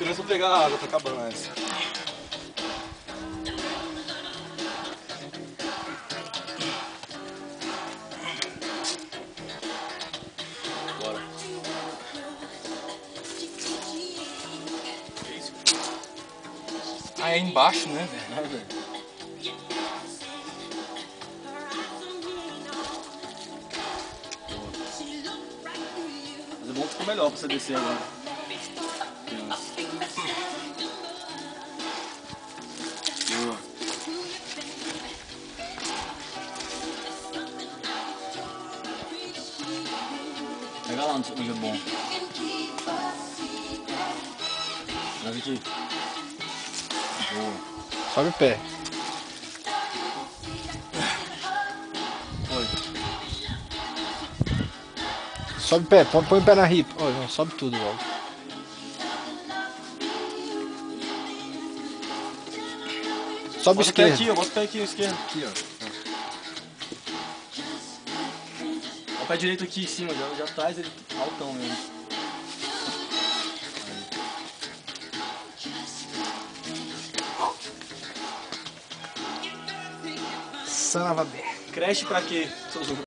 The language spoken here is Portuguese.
crianças vão pegar a água, tá acabando essa. Bora. Ah, é embaixo, né, velho? Mas é bom que ficou melhor pra você descer agora. Pega lá onde é bom. Leva aqui. Boa. Sobe o pé. Foi. Sobe o pé, põe, põe o pé na ripa. Oh, não, sobe tudo logo. Sobe o Bota o pé aqui, ó. Bota o pé aqui, esquerdo. Aqui, ó. Pé direito aqui em cima, já, já traz ele altão mesmo. Sanava bem. Creche pra quê? Seu